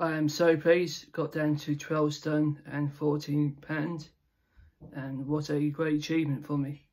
I am so pleased, got down to 12 stone and 14 pounds and what a great achievement for me.